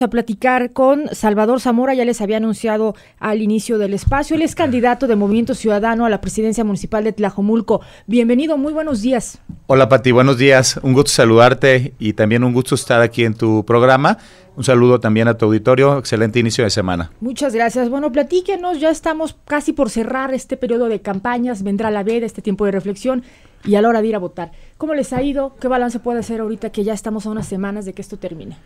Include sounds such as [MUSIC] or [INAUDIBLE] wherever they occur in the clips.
a platicar con Salvador Zamora, ya les había anunciado al inicio del espacio, él es candidato de Movimiento Ciudadano a la presidencia municipal de Tlajomulco. Bienvenido, muy buenos días. Hola Pati, buenos días, un gusto saludarte y también un gusto estar aquí en tu programa. Un saludo también a tu auditorio, excelente inicio de semana. Muchas gracias. Bueno, platíquenos, ya estamos casi por cerrar este periodo de campañas, vendrá la veda, este tiempo de reflexión y a la hora de ir a votar. ¿Cómo les ha ido? ¿Qué balance puede hacer ahorita que ya estamos a unas semanas de que esto termine?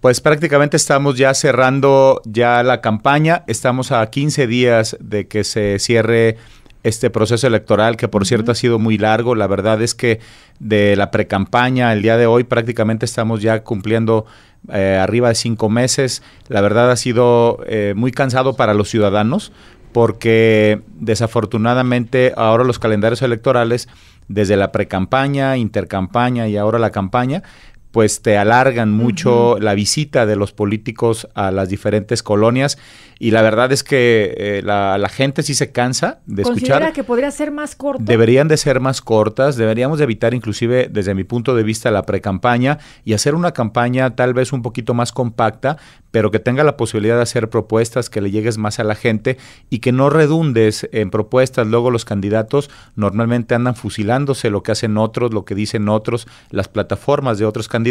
Pues prácticamente estamos ya cerrando ya la campaña, estamos a 15 días de que se cierre este proceso electoral, que por cierto ha sido muy largo. La verdad es que de la precampaña el día de hoy prácticamente estamos ya cumpliendo eh, arriba de cinco meses. La verdad ha sido eh, muy cansado para los ciudadanos porque desafortunadamente ahora los calendarios electorales, desde la precampaña, intercampaña y ahora la campaña, pues te alargan mucho la visita de los políticos a las diferentes colonias y la verdad es que eh, la, gente sí se cansa de escuchar. que podría ser más corta? Deberían de ser más cortas, deberíamos de evitar inclusive desde mi punto de vista la precampaña y hacer una campaña tal vez un poquito más compacta, pero que tenga la posibilidad de hacer propuestas, que le llegues más a la gente y que no redundes en propuestas. Luego los candidatos normalmente andan fusilándose lo que hacen otros, lo que dicen otros, las plataformas de otros candidatos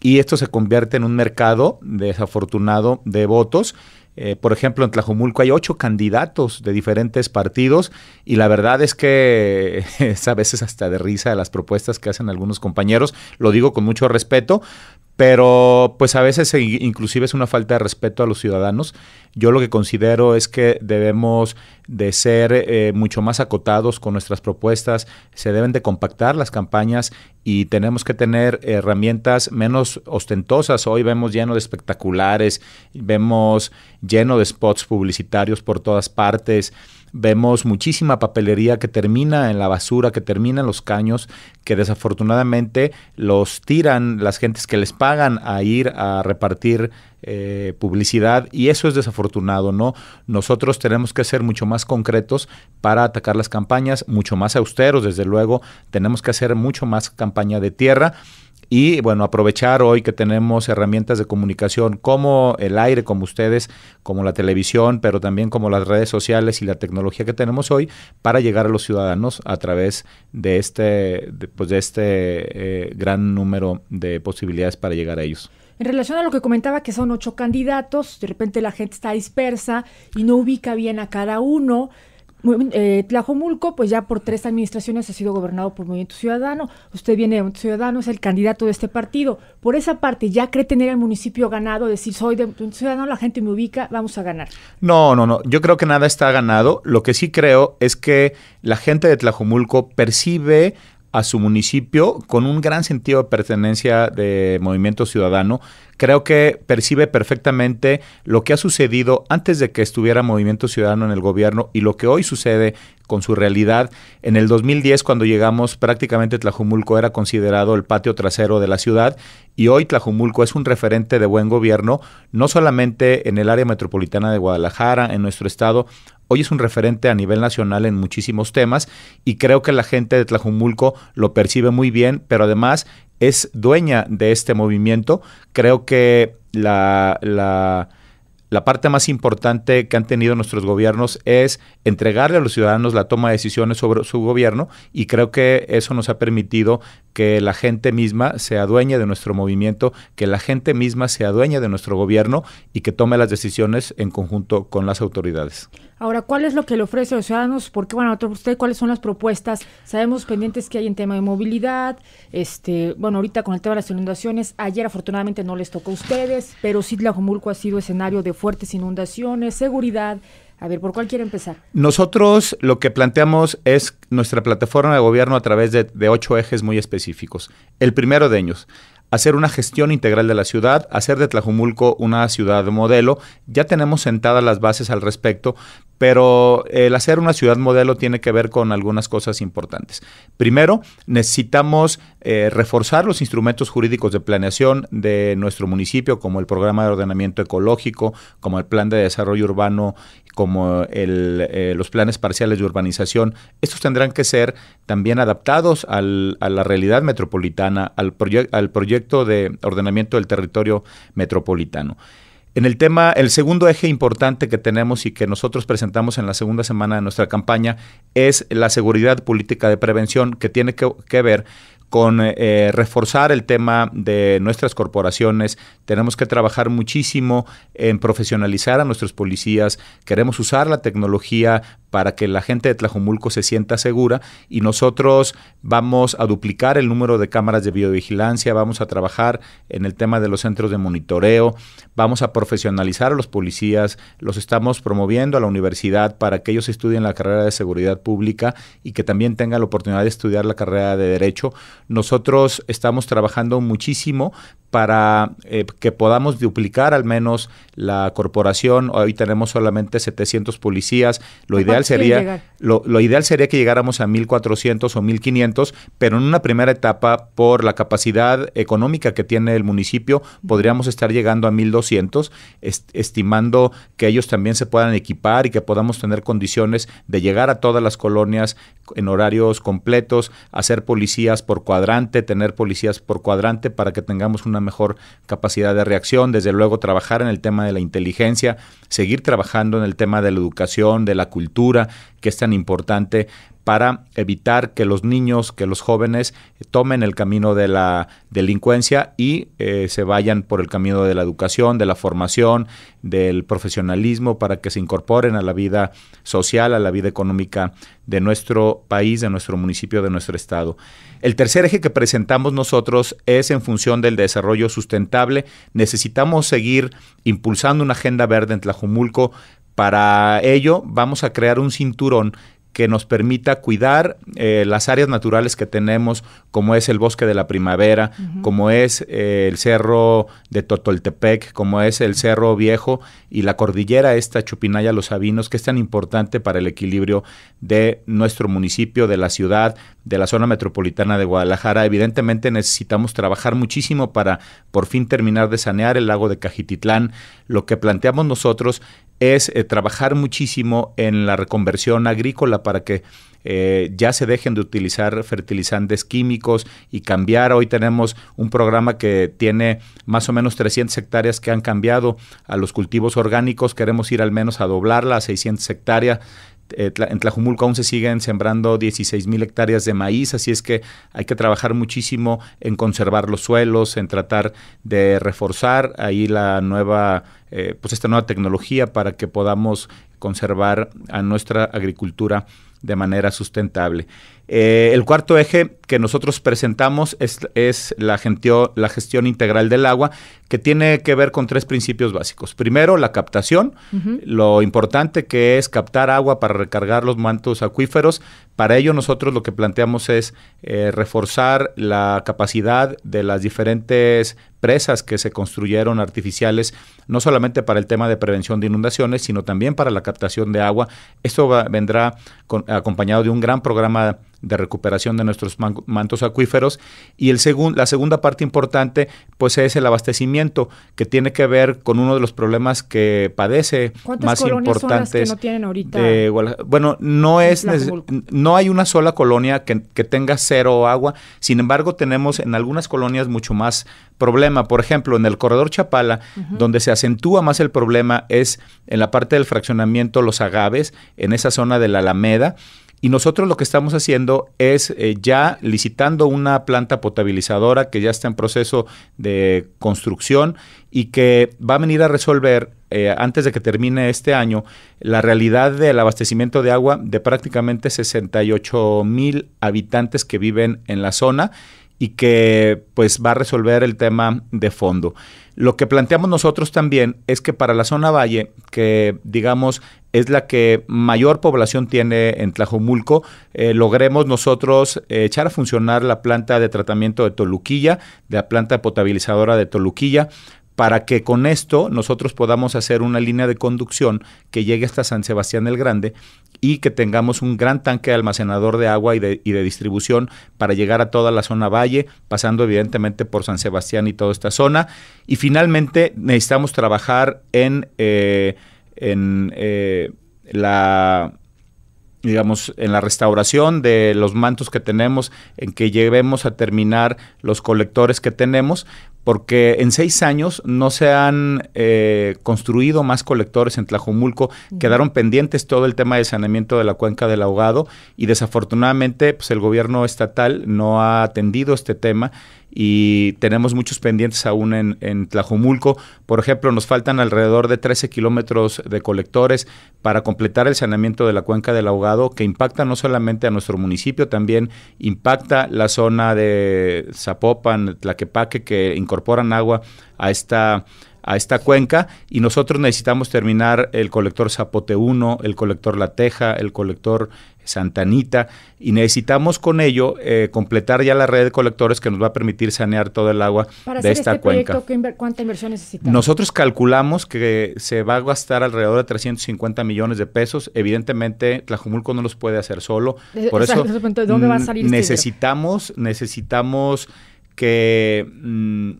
y esto se convierte en un mercado desafortunado de votos eh, por ejemplo, en Tlajomulco hay ocho candidatos de diferentes partidos y la verdad es que [LAUGHS] es a veces hasta de risa las propuestas que hacen algunos compañeros. Lo digo con mucho respeto, pero pues a veces inclusive es una falta de respeto a los ciudadanos. Yo lo que considero es que debemos de ser eh, mucho más acotados con nuestras propuestas, se deben de compactar las campañas y tenemos que tener herramientas menos ostentosas. Hoy vemos lleno de espectaculares, vemos lleno de spots publicitarios por todas partes. Vemos muchísima papelería que termina en la basura, que termina en los caños, que desafortunadamente los tiran las gentes que les pagan a ir a repartir eh, publicidad y eso es desafortunado, ¿no? Nosotros tenemos que ser mucho más concretos para atacar las campañas, mucho más austeros, desde luego, tenemos que hacer mucho más campaña de tierra y bueno, aprovechar hoy que tenemos herramientas de comunicación como el aire, como ustedes, como la televisión, pero también como las redes sociales y la tecnología que tenemos hoy para llegar a los ciudadanos a través de este, pues de este eh, gran número de posibilidades para llegar a ellos. En relación a lo que comentaba que son ocho candidatos, de repente la gente está dispersa y no ubica bien a cada uno. Eh, Tlajomulco, pues ya por tres administraciones ha sido gobernado por Movimiento Ciudadano. Usted viene de Movimiento Ciudadano, es el candidato de este partido. Por esa parte, ¿ya cree tener el municipio ganado? Decir, soy de Movimiento Ciudadano, la gente me ubica, vamos a ganar. No, no, no. Yo creo que nada está ganado. Lo que sí creo es que la gente de Tlajomulco percibe a su municipio con un gran sentido de pertenencia de movimiento ciudadano. Creo que percibe perfectamente lo que ha sucedido antes de que estuviera Movimiento Ciudadano en el gobierno y lo que hoy sucede con su realidad. En el 2010, cuando llegamos, prácticamente Tlajumulco era considerado el patio trasero de la ciudad y hoy Tlajumulco es un referente de buen gobierno, no solamente en el área metropolitana de Guadalajara, en nuestro estado, hoy es un referente a nivel nacional en muchísimos temas y creo que la gente de Tlajumulco lo percibe muy bien, pero además es dueña de este movimiento. Creo que la, la la parte más importante que han tenido nuestros gobiernos es entregarle a los ciudadanos la toma de decisiones sobre su gobierno y creo que eso nos ha permitido que la gente misma se adueñe de nuestro movimiento, que la gente misma se adueñe de nuestro gobierno y que tome las decisiones en conjunto con las autoridades. Ahora, ¿cuál es lo que le ofrece a los ciudadanos? ¿Por qué van a usted? ¿Cuáles son las propuestas? Sabemos pendientes que hay en tema de movilidad, este, bueno, ahorita con el tema de las inundaciones, ayer afortunadamente no les tocó a ustedes, pero sí Tlajomulco ha sido escenario de fuertes inundaciones, seguridad. A ver, ¿por cuál quiere empezar? Nosotros lo que planteamos es nuestra plataforma de gobierno a través de, de ocho ejes muy específicos. El primero de ellos, hacer una gestión integral de la ciudad, hacer de Tlajumulco una ciudad modelo. Ya tenemos sentadas las bases al respecto, pero el hacer una ciudad modelo tiene que ver con algunas cosas importantes. Primero, necesitamos eh, reforzar los instrumentos jurídicos de planeación de nuestro municipio, como el programa de ordenamiento ecológico, como el plan de desarrollo urbano, como eh, los planes parciales de urbanización. Estos tendrán que ser también adaptados a la realidad metropolitana, al, al proyecto de ordenamiento del territorio metropolitano. En el tema, el segundo eje importante que tenemos y que nosotros presentamos en la segunda semana de nuestra campaña es la seguridad política de prevención que tiene que, ver con eh, reforzar el tema de nuestras corporaciones. Tenemos que trabajar muchísimo en profesionalizar a nuestros policías. Queremos usar la tecnología para que la gente de Tlajumulco se sienta segura y nosotros vamos a duplicar el número de cámaras de videovigilancia, vamos a trabajar en el tema de los centros de monitoreo, vamos a profesionalizar a los policías, los estamos promoviendo a la universidad para que ellos estudien la carrera de seguridad pública y que también tengan la oportunidad de estudiar la carrera de derecho. Nosotros estamos trabajando muchísimo para eh, que podamos duplicar al menos la corporación. Hoy tenemos solamente 700 policías. Lo ideal sería lo, ideal sería que llegáramos a 1400 o 1500, pero en una primera etapa por la capacidad económica que tiene el municipio podríamos estar llegando a 1200, estimando que ellos también se puedan equipar y que podamos tener condiciones de llegar a todas las colonias en horarios completos, hacer policías por cuadrante, tener policías por cuadrante para que tengamos una mejor capacidad de reacción, desde luego trabajar en el tema de la inteligencia, seguir trabajando en el tema de la educación, de la cultura, que es tan importante para evitar que los niños, que los jóvenes tomen el camino de la delincuencia y eh, se vayan por el camino de la educación, de la formación, del profesionalismo, para que se incorporen a la vida social, a la vida económica de nuestro país, de nuestro municipio, de nuestro estado. El tercer eje que presentamos nosotros es en función del desarrollo sustentable. Necesitamos seguir impulsando una agenda verde en Tlajumulco. Para ello vamos a crear un cinturón que nos permita cuidar eh, las áreas naturales que tenemos, como es el bosque de la primavera, como es eh, el cerro de Totoltepec, como es el cerro viejo y la cordillera esta Chupinaya Los Sabinos, que es tan importante para el equilibrio de nuestro municipio, de la ciudad, de la zona metropolitana de Guadalajara. Evidentemente necesitamos trabajar muchísimo para por fin terminar de sanear el lago de Cajititlán. Lo que planteamos nosotros es eh, trabajar muchísimo en la reconversión agrícola para que eh, ya se dejen de utilizar fertilizantes químicos y cambiar. Hoy tenemos un programa que tiene más o menos 300 hectáreas que han cambiado a los cultivos orgánicos. Queremos ir al menos a doblarla a 600 hectáreas. Eh, en Tlajumulco aún se siguen sembrando 16 mil hectáreas de maíz, así es que hay que trabajar muchísimo en conservar los suelos, en tratar de reforzar ahí la nueva, eh, pues esta nueva tecnología para que podamos conservar a nuestra agricultura de manera sustentable. Eh, el cuarto eje que nosotros presentamos es, la, la, gestión integral del agua, que tiene que ver con tres principios básicos. Primero, la captación, lo importante que es captar agua para recargar los mantos acuíferos. Para ello nosotros lo que planteamos es eh, reforzar la capacidad de las diferentes presas que se construyeron artificiales, no solamente para el tema de prevención de inundaciones, sino también para la captación de agua. Esto vendrá acompañado de un gran programa de recuperación de nuestros mantos acuíferos. Y el la segunda parte importante, pues es el abastecimiento, que tiene que ver con uno de los problemas que padece más importantes. no tienen ahorita? bueno, no es no hay una sola colonia que, tenga cero agua. Sin embargo, tenemos en algunas colonias mucho más problema. Por ejemplo, en el corredor Chapala, donde se acentúa más el problema es en la parte del fraccionamiento Los Agaves, en esa zona de la Alameda y nosotros lo que estamos haciendo es eh, ya licitando una planta potabilizadora que ya está en proceso de construcción y que va a venir a resolver eh, antes de que termine este año la realidad del abastecimiento de agua de prácticamente 68 mil habitantes que viven en la zona y que pues va a resolver el tema de fondo. Lo que planteamos nosotros también es que para la zona valle, que digamos es la que mayor población tiene en Tlajomulco, eh, logremos nosotros eh, echar a funcionar la planta de tratamiento de Toluquilla, de la planta potabilizadora de Toluquilla, para que con esto nosotros podamos hacer una línea de conducción que llegue hasta San Sebastián el Grande y que tengamos un gran tanque almacenador de agua y de, y de, distribución para llegar a toda la zona valle, pasando evidentemente por San Sebastián y toda esta zona. Y finalmente necesitamos trabajar en, eh, en eh, la digamos, en la restauración de los mantos que tenemos, en que llevemos a terminar los colectores que tenemos, porque en seis años no se han eh, construido más colectores en Tlajumulco, quedaron pendientes todo el tema de saneamiento de la cuenca del ahogado y desafortunadamente pues, el gobierno estatal no ha atendido este tema y tenemos muchos pendientes aún en, en Tlajumulco. Por ejemplo, nos faltan alrededor de 13 kilómetros de colectores para completar el saneamiento de la cuenca del ahogado, que impacta no solamente a nuestro municipio, también impacta la zona de Zapopan, Tlaquepaque, que incorporan agua a esta a esta cuenca y nosotros necesitamos terminar el colector Zapote 1, el colector La Teja, el colector Santanita y necesitamos con ello eh, completar ya la red de colectores que nos va a permitir sanear todo el agua Para de hacer esta este cuenca. proyecto, ¿qué ¿cuánta inversión necesitamos? Nosotros calculamos que se va a gastar alrededor de 350 millones de pesos. Evidentemente, Tlajumulco no los puede hacer solo. Por o eso [LAUGHS] ¿de dónde va a mm, salir este necesitamos, necesitamos que mm,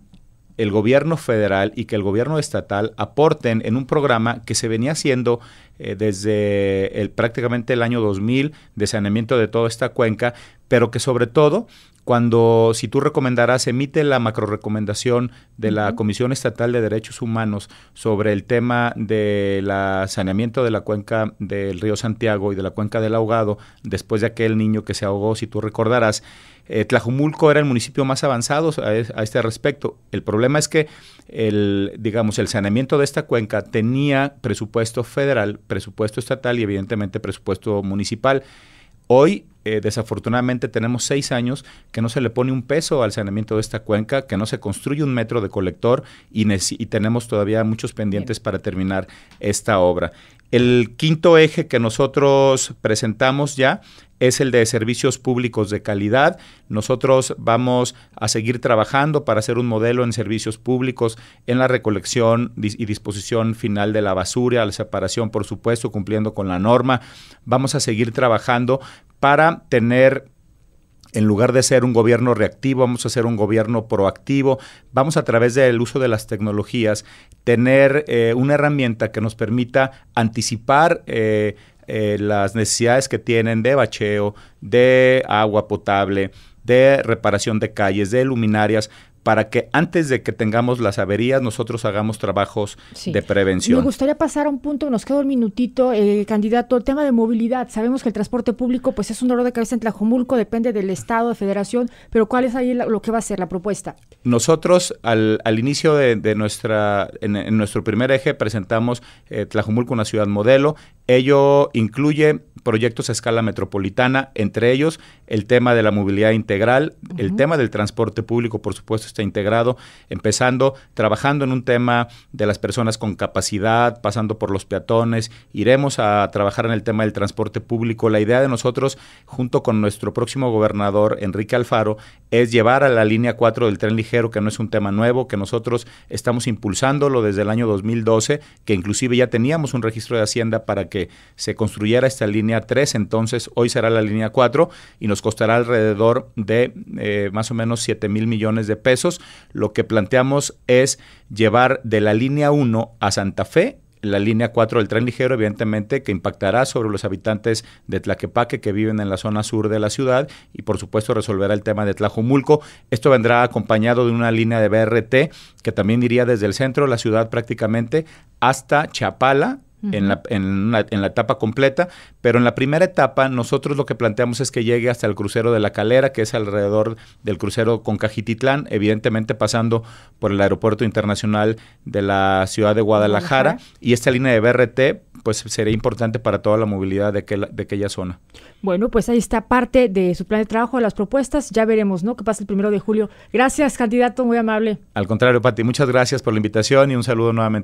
el gobierno federal y que el gobierno estatal aporten en un programa que se venía haciendo eh, desde prácticamente el año 2000 de saneamiento de toda esta cuenca, pero que sobre todo cuando, si tú recomendarás, emite la macro recomendación de la. Comisión Estatal de Derechos Humanos sobre el tema de la saneamiento de la cuenca del río Santiago y de la cuenca del ahogado, después de aquel niño que se ahogó, si tú recordarás, eh, Tlajumulco era el municipio más avanzado a, es- a este respecto. El problema es que el, digamos, el saneamiento de esta cuenca tenía presupuesto federal, presupuesto estatal y evidentemente presupuesto municipal. Hoy, eh, desafortunadamente, tenemos seis años que no se le pone un peso al saneamiento de esta cuenca, que no se construye un metro de colector y, tenemos todavía muchos pendientes para terminar esta obra. El quinto eje que nosotros presentamos ya es el de servicios públicos de calidad. Nosotros vamos a seguir trabajando para hacer un modelo en servicios públicos, en la recolección y disposición final de la basura, la separación, por supuesto, cumpliendo con la norma. Vamos a seguir trabajando para tener en lugar de ser un gobierno reactivo, vamos a ser un gobierno proactivo. Vamos a través del uso de las tecnologías tener eh, una herramienta que nos permita anticipar eh, eh, las necesidades que tienen de bacheo, de agua potable, de reparación de calles, de luminarias, para que antes de que tengamos las averías nosotros hagamos trabajos Sí. de Me prevención. gustaría pasar a un punto, nos queda un minutito, eh, candidato, el tema de movilidad. Sabemos que el transporte público pues es un dolor de cabeza en Tlajomulco, depende del Estado, de Federación, pero ¿cuál es ahí la- lo que va a ser la propuesta? Nosotros al, al inicio de, de nuestra, en, en nuestro primer eje presentamos eh, Tlajumulco, una ciudad modelo. Ello incluye proyectos a escala metropolitana, entre ellos el tema de la movilidad integral, el tema del transporte público, por supuesto, está integrado, empezando trabajando en un tema de las personas con capacidad, pasando por los peatones, iremos a trabajar en el tema del transporte público. La idea de nosotros, junto con nuestro próximo gobernador, Enrique Alfaro, es llevar a la línea 4 del tren ligero, que no es un tema nuevo, que nosotros estamos impulsándolo desde el año 2012, que inclusive ya teníamos un registro de Hacienda para que se construyera esta línea 3, entonces hoy será la línea 4 y nos costará alrededor de eh, más o menos 7 mil millones de pesos. Lo que planteamos es llevar de la línea 1 a Santa Fe la línea 4 del tren ligero, evidentemente, que impactará sobre los habitantes de Tlaquepaque que viven en la zona sur de la ciudad y, por supuesto, resolverá el tema de Tlajumulco. Esto vendrá acompañado de una línea de BRT que también iría desde el centro de la ciudad prácticamente hasta Chapala, en, la, en, una- en la etapa completa, pero en la primera etapa nosotros lo que planteamos es que llegue hasta el crucero de la Calera, que es alrededor del crucero con Cajititlán, evidentemente pasando por el aeropuerto internacional de la ciudad de Guadalajara, Guadalajara. y esta línea de BRT pues sería importante para toda la movilidad de, aquel- de aquella zona. Bueno, pues ahí está parte de su plan de trabajo, las propuestas. Ya veremos, ¿no? ¿Qué pasa el primero de julio? Gracias, candidato, muy amable. Al contrario, Pati, muchas gracias por la invitación y un saludo nuevamente.